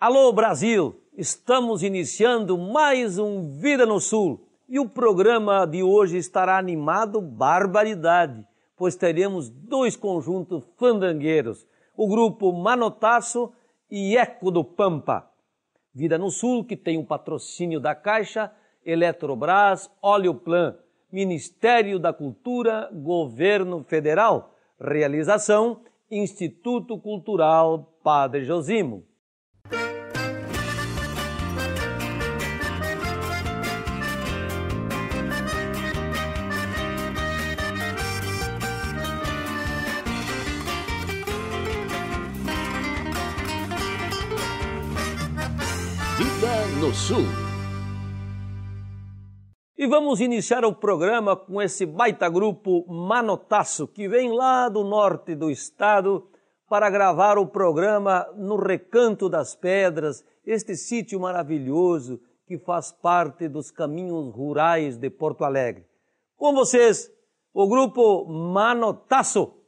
Alô Brasil, estamos iniciando mais um Vida no Sul e o programa de hoje estará animado barbaridade, pois teremos dois conjuntos fandangueiros, o grupo Manotaço e Eco do Pampa. Vida no Sul, que tem o patrocínio da Caixa, Eletrobras, Plan, Ministério da Cultura, Governo Federal. Realização Instituto Cultural Padre Josimo. Sul. E vamos iniciar o programa com esse baita grupo Manotaço, que vem lá do norte do estado para gravar o programa no Recanto das Pedras, este sítio maravilhoso que faz parte dos caminhos rurais de Porto Alegre. Com vocês, o grupo Manotaço.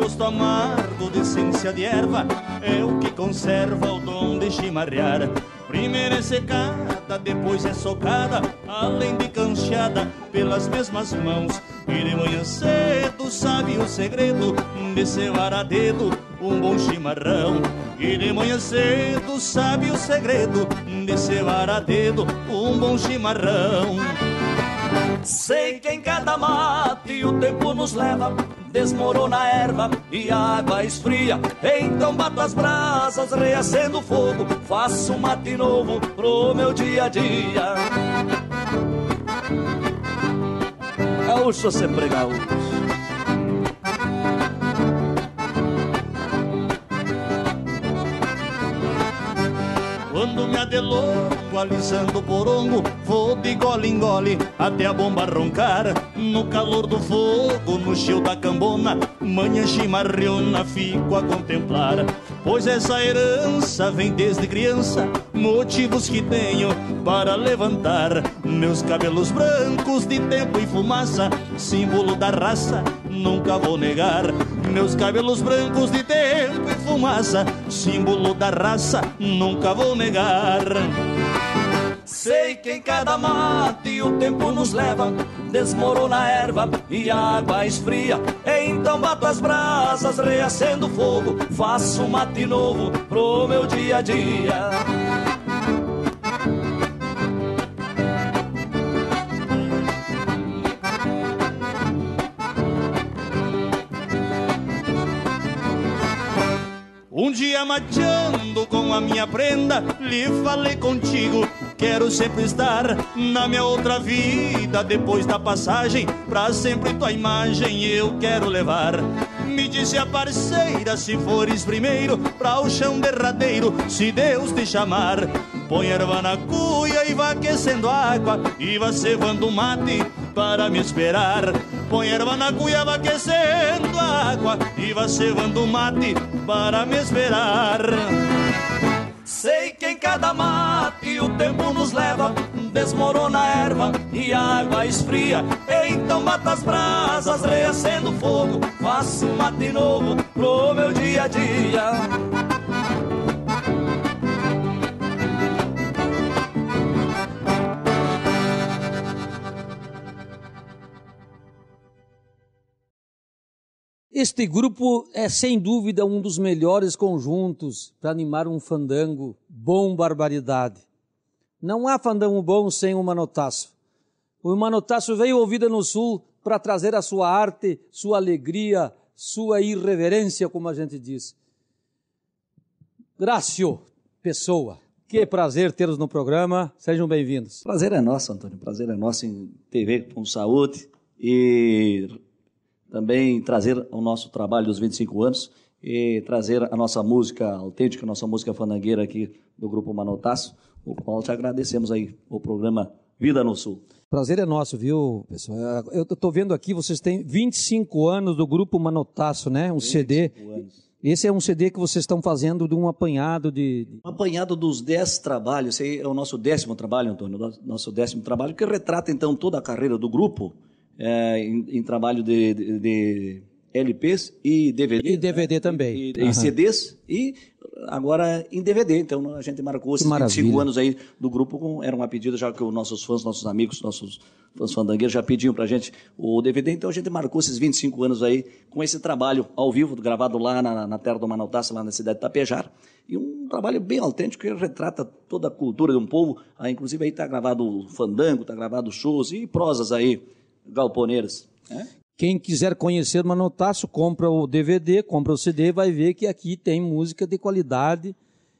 Gosto amargo de essência de erva é o que conserva o dom de chimarrear. Primeiro é secada, depois é socada, além de cancheada pelas mesmas mãos. E de manhã cedo sabe o segredo de cevar a dedo um bom chimarrão. E de manhã cedo sabe o segredo de cevar a dedo um bom chimarrão. Sei que em cada mate o tempo nos leva desmorona a erva e a água esfria. Então bato as brasas, reacendo o fogo, faço mate novo pro meu dia a dia. Gaúcho sempre gaúcho. Quando me adelongo alisando o porongo Vou de gole em gole até a bomba roncar. No calor do fogo, no chiu da cambona Manhã chimarrona fico a contemplar. Pois essa herança vem desde criança Motivos que tenho para levantar Meus cabelos brancos de tempo e fumaça Símbolo da raça, nunca vou negar. Meus cabelos brancos de tempo e fumaça Símbolo da raça, nunca vou negar. Sei que em cada mate o tempo nos leva Desmorona a erva e a água esfria. Então bato as brasas, reacendo fogo Faço mate novo pro meu dia a dia Um dia mateando com a minha prenda, lhe falei contigo. Quero sempre estar na minha outra vida, depois da passagem, pra sempre tua imagem eu quero levar. Me disse a parceira, se fores primeiro, pra o chão derradeiro, se Deus te chamar. Põe erva na cuia e vá aquecendo água, e vá cevando mate para me esperar. Põe erva na cuia, vá aquecendo a água, e vá cevando mate para me esperar. Sei que em cada mate o tempo nos leva, desmorona a erva e a água esfria. Então mata as brasas, reacendo fogo, faço mate novo pro meu dia a dia. Este grupo é sem dúvida um dos melhores conjuntos para animar um fandango bom barbaridade. Não há fandango bom sem o Manotaço. O Manotaço veio ouvida no sul para trazer a sua arte, sua alegria, sua irreverência, como a gente diz. Grácio, pessoa, que prazer tê-los no programa. Sejam bem-vindos. Prazer é nosso, Antônio. Prazer é nosso em TV com saúde e também trazer o nosso trabalho dos 25 anos e trazer a nossa música autêntica, a nossa música fanangueira aqui do Grupo Manotaço, o qual te agradecemos aí o programa Vida no Sul. Prazer é nosso, viu, pessoal? Eu estou vendo aqui, vocês têm 25 anos do grupo Manotaço, né? Um CD. anos. Esse é um CD que vocês estão fazendo de um apanhado de. Um apanhado dos dez trabalhos, esse aí é o nosso décimo trabalho, Antônio, nosso décimo trabalho, que retrata então toda a carreira do grupo é, em, em trabalho de, de- de LPs e DVD. E DVD também. E, e Aham. CDs e agora em DVD. Então a gente marcou esses maravilha. 25 anos aí do grupo, com, era uma pedida já que os nossos fãs, nossos amigos, nossos fãs fandangueiros já pediam pra gente o DVD, então a gente marcou esses 25 anos aí com esse trabalho ao vivo, gravado lá na, na terra do Manautaça, lá na cidade de Tapejar. E um trabalho bem autêntico que retrata toda a cultura de um povo. Ah, inclusive aí está gravado fandango, está gravado shows e prosas aí galponeiras. né? Quem quiser conhecer o Manotaço, compra o DVD, compra o CD, vai ver que aqui tem música de qualidade.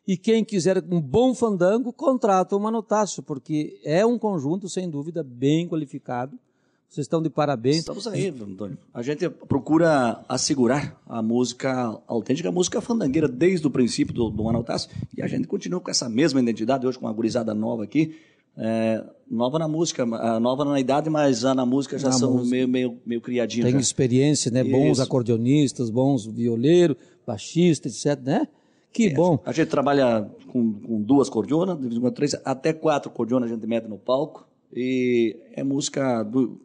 E quem quiser um bom fandango, contrata o Manotaço, porque é um conjunto, sem dúvida, bem qualificado. Vocês estão de parabéns. Estamos aí, Antônio. A gente procura assegurar a música autêntica, a música fandangueira desde o princípio do, do Manautaço, e a gente continua com essa mesma identidade, hoje com uma gurizada nova aqui, é, nova na música, nova na idade, mas já na música já Na são música. meio, meio, meio criadinhos. Tem já. experiência, né? Bons Isso. acordeonistas, bons violeiros, baixistas, etc, né? Que bom. A gente trabalha com, com duas cordionas, três, até quatro cordionas a gente mete no palco. E é música do.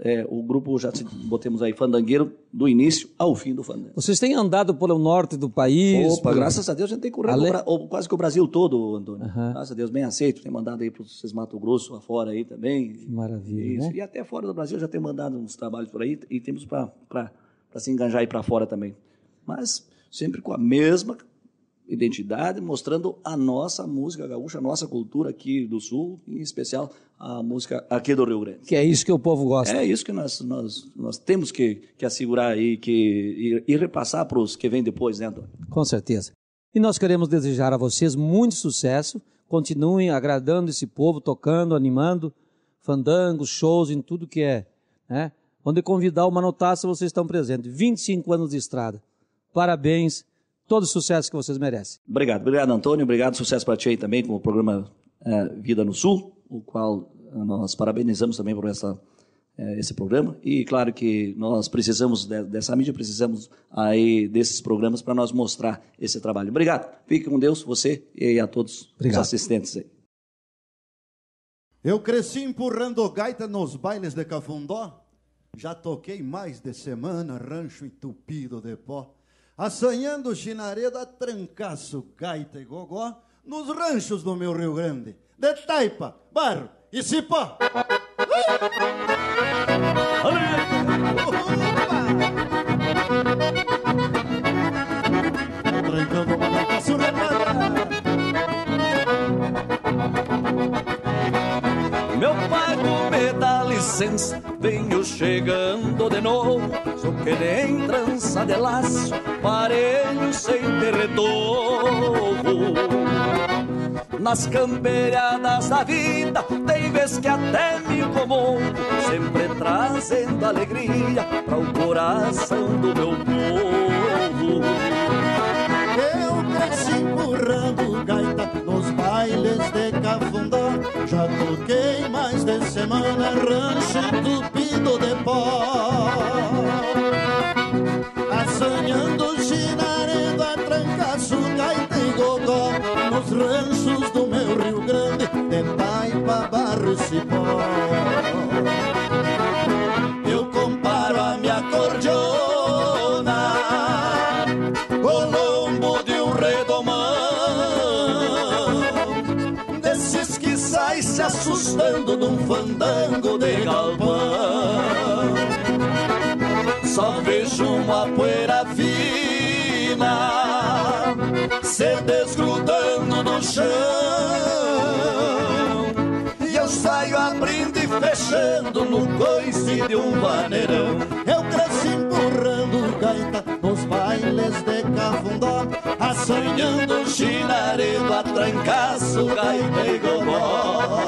é, o grupo já botemos aí fandangueiro do início ao fim do fandango. Vocês têm andado pelo norte do país. Opa, por- graças a Deus a gente tem corrido Ale- o quase que o Brasil todo, Antônio. Aham. Graças a Deus, bem aceito. Tem mandado aí para vocês Mato Grosso, afora aí também. Que maravilha, Isso. né? E até fora do Brasil já tem mandado uns trabalhos por aí e temos para se enganjar aí para fora também. Mas sempre com a mesma identidade, mostrando a nossa música gaúcha, a nossa cultura aqui do Sul, em especial a música aqui do Rio Grande. Que é isso que o povo gosta. É isso que nós, nós, nós temos que, que assegurar aí que, e, e repassar para os que vêm depois, né, Antônio? Com certeza. E nós queremos desejar a vocês muito sucesso. Continuem agradando esse povo, tocando, animando, fandangos, shows, em tudo que é. Né? Onde convidar o Manotaço, vocês estão presentes. 25 anos de estrada. Parabéns. Todo o sucesso que vocês merecem. Obrigado, obrigado, Antônio. Obrigado, sucesso para ti aí também com o programa eh, Vida no Sul, o qual eh, nós parabenizamos também por essa, eh, esse programa. E claro que nós precisamos de- dessa mídia, precisamos aí desses programas para nós mostrar esse trabalho. Obrigado. Fique com Deus, você e a todos Obrigado. os assistentes aí. Eu cresci empurrando gaita nos bailes de Cafundó. Já toquei mais de semana, rancho entupido de pó. Assanhando chinareda, trancaço, gaita e gogó. Nos ranchos do meu Rio Grande. De taipa, barro e cipó. Trancando. Meu pago me dá licença, venho chegando de novo. Sou que nem trança de laço, parelho sem ter retorno. Nas camperiadas da vida, tem vez que até me incomodo, sempre trazendo alegria para o coração do meu povo. Eu cresci empurrando gaita nos bailes de cafundó Já toquei mais de semana rancho entupido de pó Eu comparo a minha cordiona o lombo de um redomão. Desses que sai se assustando num fandango de galpão. Só vejo uma poeira fina Se desgrudando no chão fechando no coice de um vaneirão Eu cresci empurrando gaita nos bailes de cafundó Assanhando chinaredo a trancaço, gaita e gogó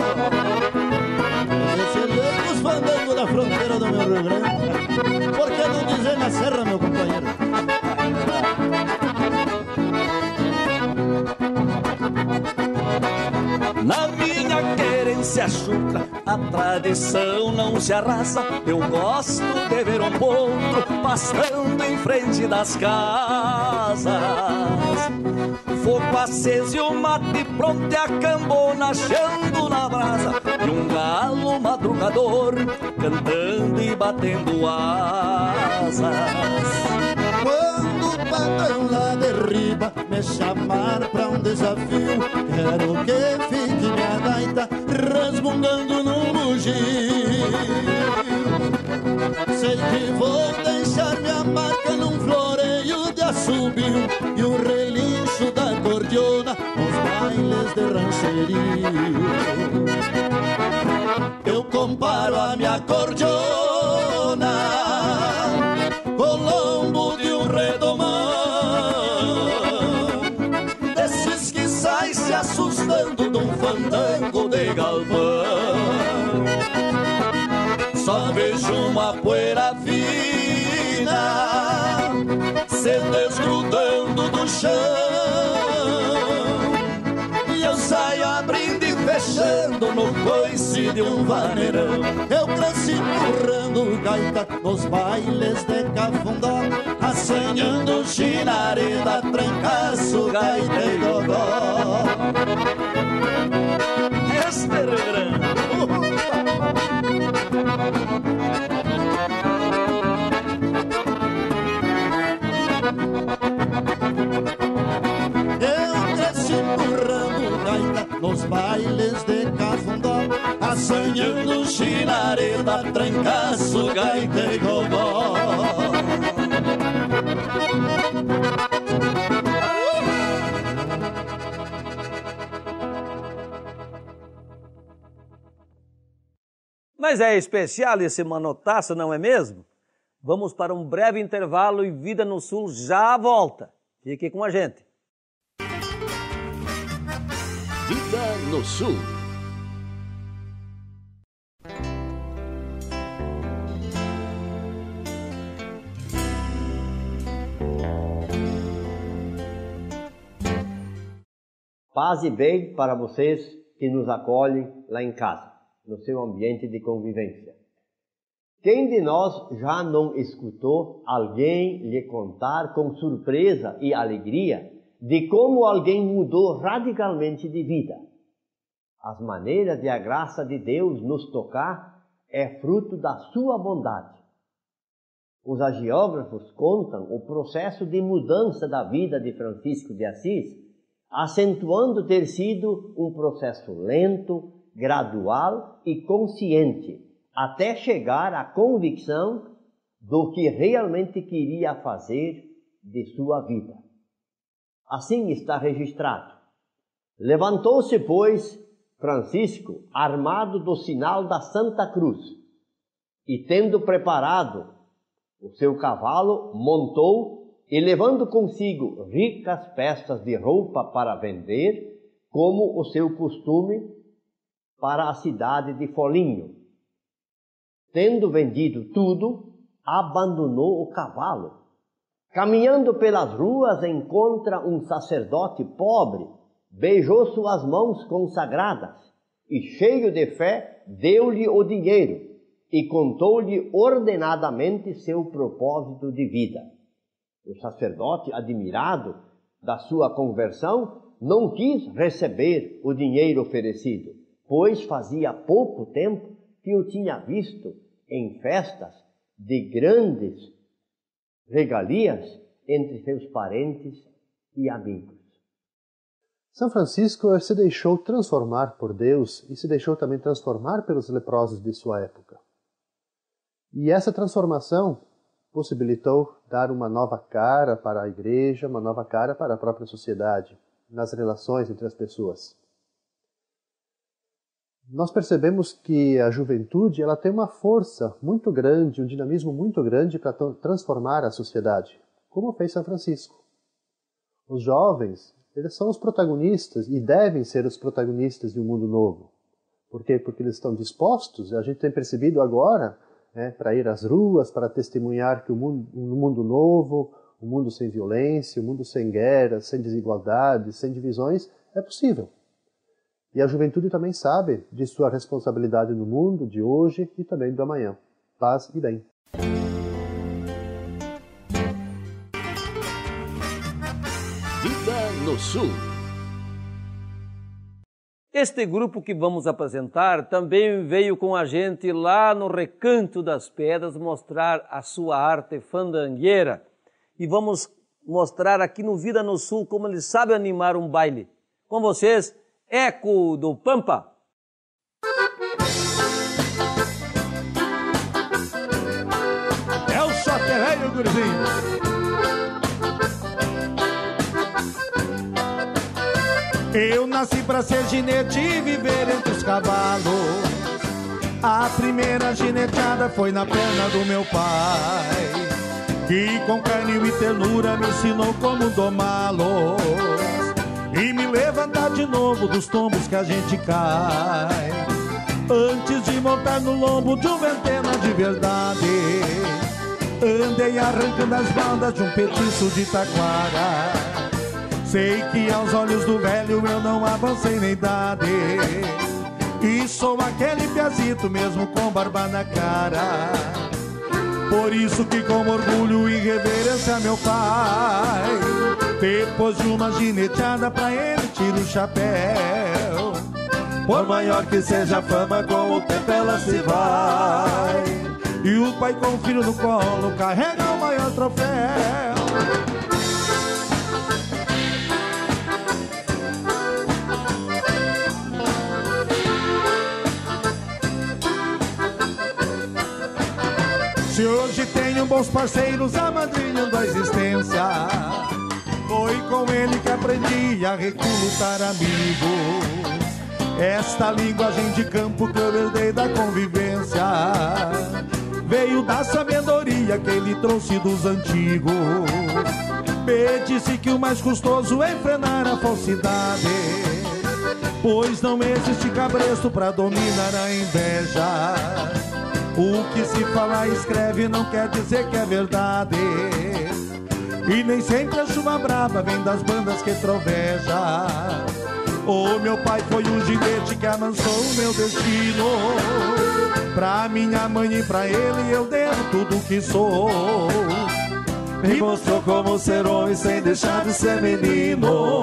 Excelente os fandangos da fronteira do meu Rio Grande Por que não dizer na serra, meu companheiro? Na se achucra, a tradição não se arrasa. Eu gosto de ver um potro pastando em frente das casas. Fogo aceso e o mate pronto e a cambona achando na brasa. E um galo madrugador cantando e batendo asas. Quando o patrão lá derriba me chamar pra um desafio, quero que fique minha gaita resmungando no bugio. Sei que vou deixar minha marca num floreio de assobio e um relincho da cordiona nos bailes de rancherio. Eu comparo a minha cordiona se desgrudando do chão. E eu saio abrindo e fechando no coice de um vaneirão. Eu cresci empurrando gaita nos bailes de cafundó, assanhando chinareda, trancaço, gaita e gogó. Assanhando chinareda, trancaço, gaita e gogó. Mas é especial esse manotaço, não é mesmo? Vamos para um breve intervalo e Vida no Sul já volta. Fique com a gente. Vida no Sul. Paz e bem para vocês que nos acolhem lá em casa, no seu ambiente de convivência. Quem de nós já não escutou alguém lhe contar com surpresa e alegria de como alguém mudou radicalmente de vida? As maneiras de a graça de Deus nos tocar é fruto da sua bondade. Os agiógrafos contam o processo de mudança da vida de Francisco de Assis, acentuando ter sido um processo lento, gradual e consciente, até chegar à convicção do que realmente queria fazer de sua vida. Assim está registrado. Levantou-se, pois, Francisco, armado do sinal da Santa Cruz, e tendo preparado o seu cavalo, montou e levando consigo ricas peças de roupa para vender, como o seu costume, para a cidade de Folinho. Tendo vendido tudo, abandonou o cavalo. Caminhando pelas ruas, encontra um sacerdote pobre, beijou suas mãos consagradas e, cheio de fé, deu-lhe o dinheiro e contou-lhe ordenadamente seu propósito de vida. O sacerdote, admirado da sua conversão, não quis receber o dinheiro oferecido, pois fazia pouco tempo que o tinha visto em festas de grandes regalias entre seus parentes e amigos. São Francisco se deixou transformar por Deus e se deixou também transformar pelos leprosos de sua época. E essa transformação possibilitou dar uma nova cara para a igreja, uma nova cara para a própria sociedade, nas relações entre as pessoas. Nós percebemos que a juventude ela tem uma força muito grande, um dinamismo muito grande para transformar a sociedade, como fez São Francisco. Os jovens, eles são os protagonistas e devem ser os protagonistas de um mundo novo. Por quê? Porque eles estão dispostos, a gente tem percebido agora, né, para ir às ruas, para testemunhar que o mundo, um mundo novo, um mundo sem violência, um mundo sem guerras, sem desigualdades, sem divisões, é possível. E a juventude também sabe de sua responsabilidade no mundo de hoje e também do amanhã. Paz e bem. Vida no Sul. Este grupo que vamos apresentar também veio com a gente lá no Recanto das Pedras mostrar a sua arte fandangueira. E vamos mostrar aqui no Vida no Sul como ele sabe animar um baile. Com vocês, Eco do Pampa. É o shot velho, gurizinho. Eu nasci pra ser ginete e viver entre os cavalos. A primeira gineteada foi na perna do meu pai, que com carinho e ternura me ensinou como domá-los e me levantar de novo dos tombos que a gente cai. Antes de montar no lombo de um ventena de verdade, andei arrancando as bandas de um petiço de taquara. Sei que aos olhos do velho eu não avancei na idade. E sou aquele piazito mesmo com barba na cara. Por isso que com orgulho e reverência meu pai Depois de uma gineteada pra ele tiro o chapéu Por maior que seja a fama com o tempo ela se vai E o pai com o filho no colo carrega o maior troféu Se hoje tenho bons parceiros amadrinhando a existência. Foi com ele que aprendi a recrutar amigos. Esta linguagem de campo que eu herdei da convivência Veio da sabedoria que ele trouxe dos antigos. Me disse que o mais custoso é frenar a falsidade Pois não existe cabresto para dominar a inveja o que se fala e escreve não quer dizer que é verdade. E nem sempre a chuva brava vem das bandas que troveja. O meu pai foi um ginete que amansou o meu destino. Pra minha mãe e pra ele eu devo tudo que sou. Me mostrou como ser homem sem deixar de ser menino.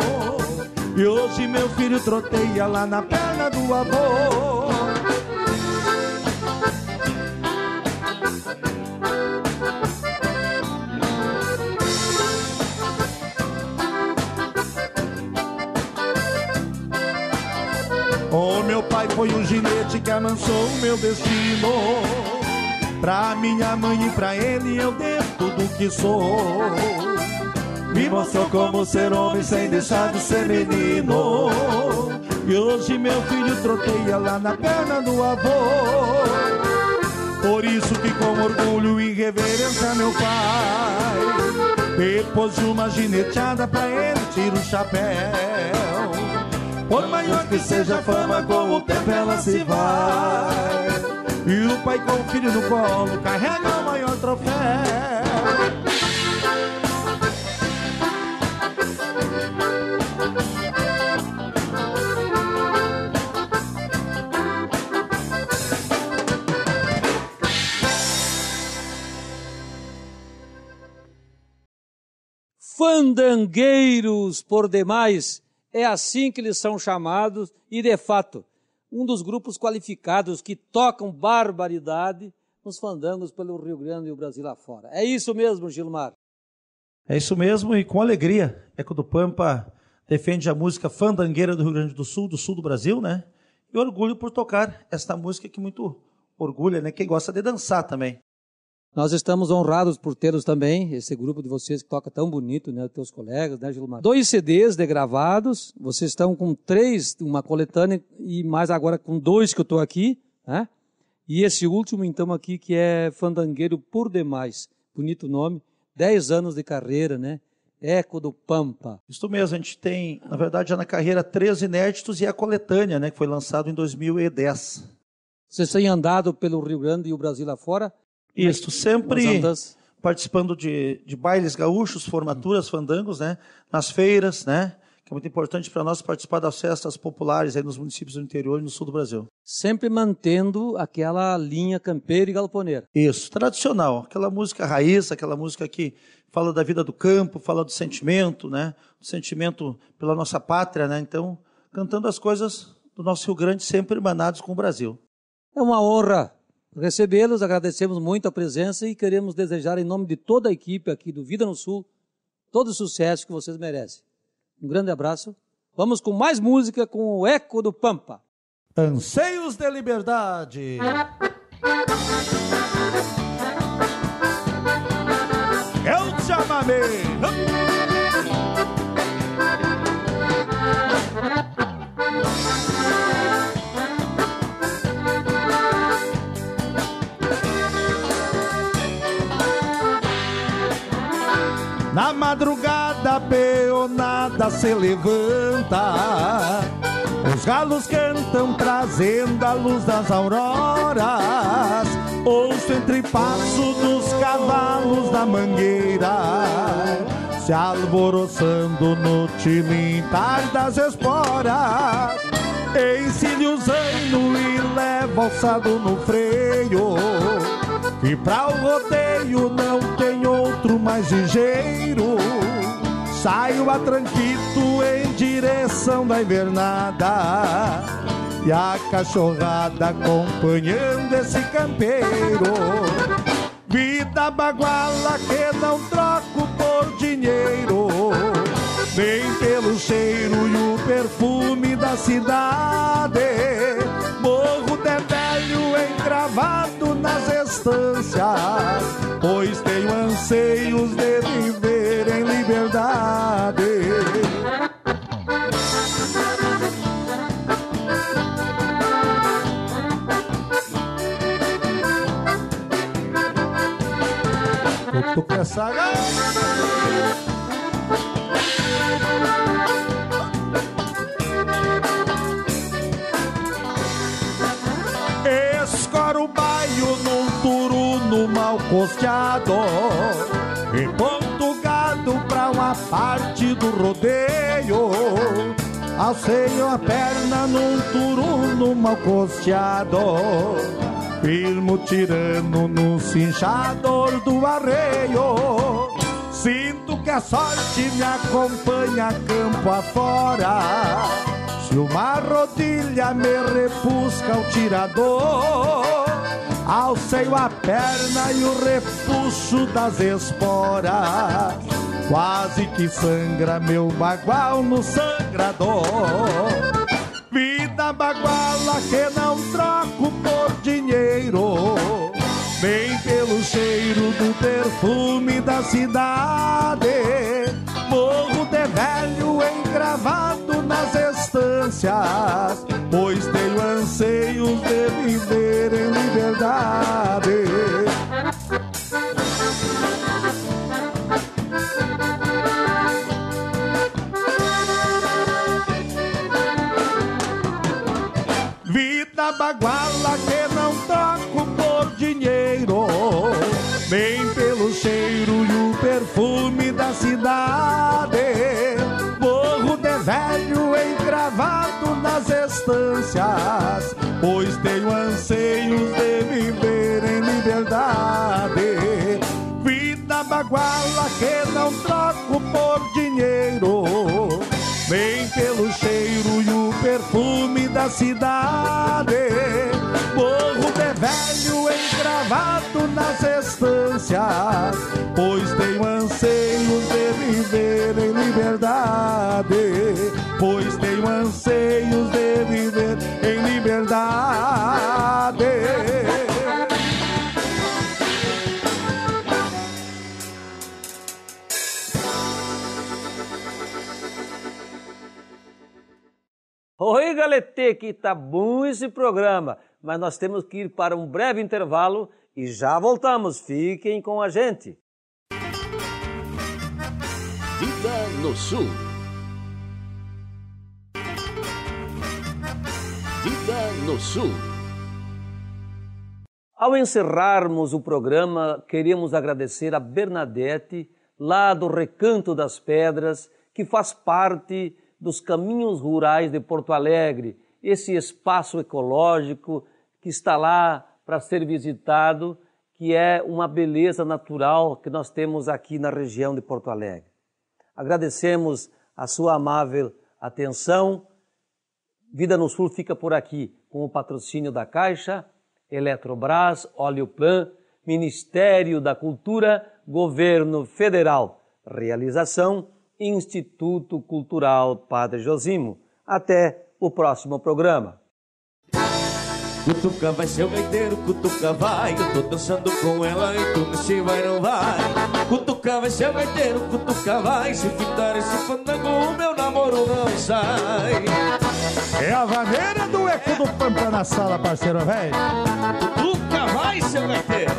E hoje meu filho troteia lá na perna do avô. Pai foi um ginete que amansou o meu destino. Pra minha mãe e pra ele eu devo tudo que sou. Me mostrou como ser homem sem deixar de ser menino. E hoje meu filho troteia lá na perna do avô. Por isso que com orgulho e reverência meu pai Depois de uma gineteada pra ele tiro o chapéu Por maior que seja a fama com o tempo ela se vai E o pai com o filho no colo carrega o maior troféu fandangueiros por demais. É assim que eles são chamados e, de fato, um dos grupos qualificados que tocam barbaridade nos fandangos pelo Rio Grande e o Brasil afora. É isso mesmo, Gilmar? É isso mesmo e com alegria. Eco do Pampa defende a música fandangueira do Rio Grande do Sul, do sul do Brasil, né? E orgulho por tocar esta música que muito orgulha, né? Quem gosta de dançar também. Nós estamos honrados por tê-los também, esse grupo de vocês que toca tão bonito, né, teus colegas, né, Gilmar? Dois CDs de gravados, vocês estão com três, uma coletânea e mais agora com dois que eu estou aqui, né? E esse último, então, aqui, que é Fandangueiro por Demais. Bonito nome. Dez anos de carreira, né? Eco do Pampa. Isso mesmo, a gente tem, na verdade, já na carreira, três inéditos e a coletânea, né, que foi lançado em 2010. Vocês têm andado pelo Rio Grande e o Brasil afora? Isso, sempre participando de, de bailes gaúchos, formaturas, fandangos, né? Nas feiras, né? que é muito importante para nós participar das festas populares aí nos municípios do interior e no sul do Brasil. Sempre mantendo aquela linha campeira e galponeira. Isso, tradicional, aquela música raiz, aquela música que fala da vida do campo, fala do sentimento, né? Do sentimento pela nossa pátria, né? Então, cantando as coisas do nosso Rio Grande sempre emanados com o Brasil. É uma honra recebê-los, agradecemos muito a presença e queremos desejar, em nome de toda a equipe aqui do Vida no Sul, todo o sucesso que vocês merecem. Um grande abraço. Vamos com mais música com o Eco do Pampa. Anseios de liberdade. É o chamamé. Na madrugada peonada se levanta. Os galos cantam trazendo a luz das auroras. Ouço entre passo dos cavalos da mangueira Se alvoroçando no tilintar das esporas. Ensine o zaino e leva alçado no freio E pra o rodeio não tem mais ligeiro. Saio a tranquito em direção da invernada. E a cachorrada acompanhando esse campeiro. Vida baguala que não troco por dinheiro. Nem pelo cheiro e o perfume da cidade. Morro de velho encravado nas estâncias Pois tenho anseios de viver em liberdade. Cutuca essa galera Escoro o baio num turuno mal costeado E ponto gado pra uma parte do rodeio Alceio a perna num turuno mal costeado Firmo tirando no cinchador do arreio. Sinto que a sorte me acompanha campo afora. Se uma rodilha me repusca o tirador Alceio a perna e o repuxo das esporas. Quase que sangra meu bagual no sangrador. Vida baguala que não troco por dinheiro. Nem pelo cheiro do perfume da cidade. Morro de velho encravado nas estâncias. Pois tenho anseios de viver estâncias Pois tenho anseios de viver em liberdade. Vida baguala que não troco por dinheiro Nem pelo cheiro e o perfume da cidade. Morro de velho encravado nas estâncias Pois tenho anseios de viver em liberdade. Pois Galete, que tá bom esse programa, mas nós temos que ir para um breve intervalo e já voltamos. Fiquem com a gente. Vida no Sul. Vida no Sul. Ao encerrarmos o programa, queríamos agradecer a Bernadette, lá do Recanto das Pedras, que faz parte dos caminhos rurais de Porto Alegre, esse espaço ecológico que está lá para ser visitado, que é uma beleza natural que nós temos aqui na região de Porto Alegre. Agradecemos a sua amável atenção. Vida no Sul fica por aqui com o patrocínio da Caixa, Eletrobras, Plan, Ministério da Cultura, Governo Federal. Realização Instituto Cultural Padre Josimo. Até o próximo programa. Cutuca vai ser o gaiteiro, cutuca vai. Eu tô dançando com ela e tu se vai não vai. Cutuca vai ser o gaiteiro, cutuca vai. Se fitar esse fandango o meu namoro não sai. É a vaneira do eco do pampa na sala, parceiro velho Cutuca vai, seu gaiteiro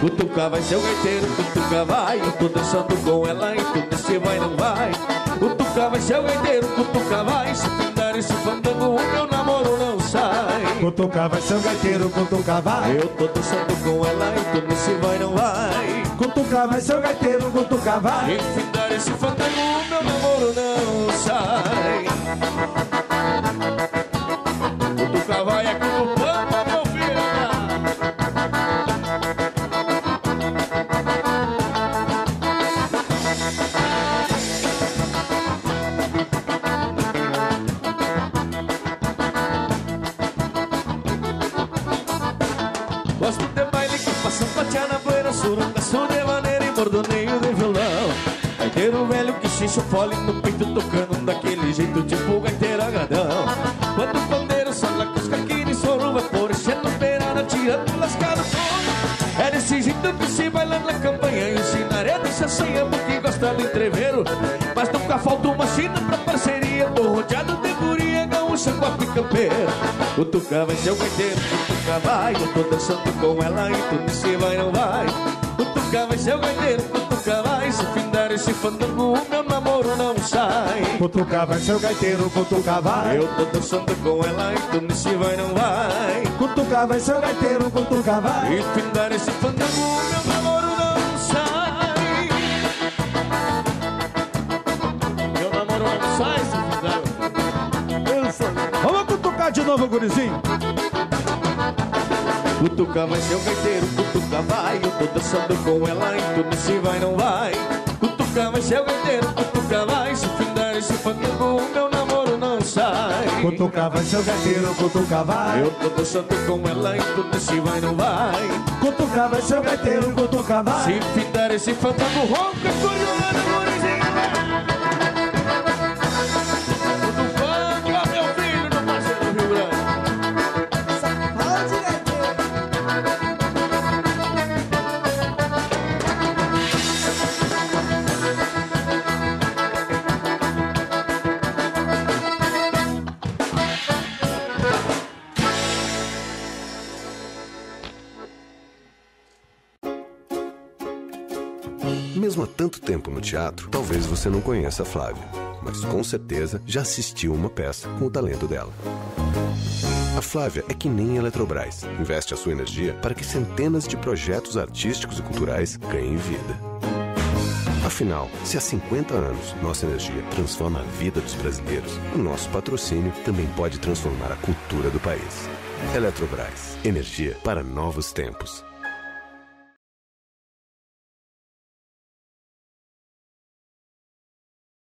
Cutuca vai ser o gaiteiro, cutuca vai, eu tô dançando com ela e tu nesse vai não vai. Cutuca vai ser o gaiteiro, cutuca vai, se pintar esse fandango o meu namoro não sai. Cutuca vai ser o gaiteiro, cutuca vai. Eu tô dançando com ela e tu nesse vai não vai. Cutuca vai ser o gaiteiro, cutuca vai. E pintar esse fandango velho que xincha o fole no peito Tocando daquele jeito tipo gaiteiro agradão Quando o pandeiro sola com os caquines Soro vapor, enchendo beirada, tirando lascado fome É desse jeito que se baila na campanha Ensinaré dessa senha porque gosta do entreveiro. Mas nunca falta uma china pra parceria Tô rodeado de guria, gaúcha, guapo e campeiro. Cutuca vai ser o gaiteiro, cutuca vai Eu tô dançando com ela e tu nesse vai não vai. Cutuca vai ser o gaiteiro, cutuca vai Se esse fandango o meu namoro não sai. Cutuca vai ser o gaiteiro, cutuca vai. Eu tô dançando com ela e tu nesse vai não vai. Cutuca vai ser o gaiteiro, cutuca vai. E findar esse fandango o meu namoro não sai. Meu namoro não sai se findar Vamos cutucar de novo, gurizinho. Cutuca vai ser o gaiteiro, cutuca vai Eu tô dançando com ela e tu nesse vai não vai Cutuca vai ser o gaiteiro, cutuca vai Se findar esse fandango o meu namoro não sai Cutuca vai ser o gaiteiro, cutuca vai. Eu tô dançando com ela e tu nesse vai não vai Cutuca vai ser o gaiteiro, cutuca vai. Se findar esse fandango ronca, curiolando, gurizinho tempo no teatro, talvez você não conheça a Flávia, mas com certeza já assistiu uma peça com o talento dela. A Flávia é que nem a Eletrobras. Investe a sua energia para que centenas de projetos artísticos e culturais ganhem vida. Afinal, se há 50 anos nossa energia transforma a vida dos brasileiros, o nosso patrocínio também pode transformar a cultura do país. Eletrobras. Energia para novos tempos.